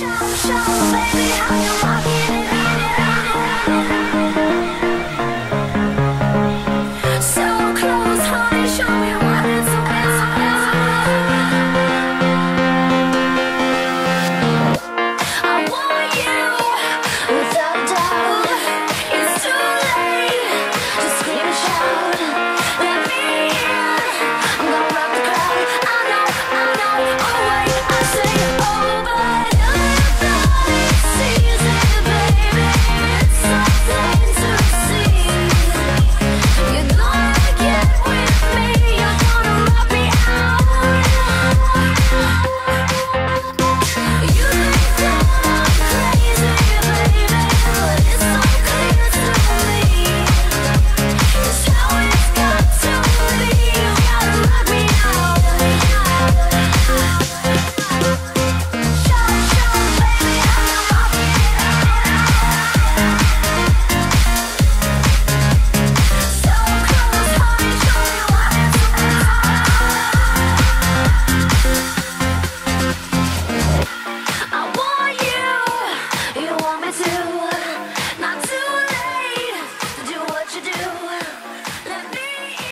show, show, baby, how you rock.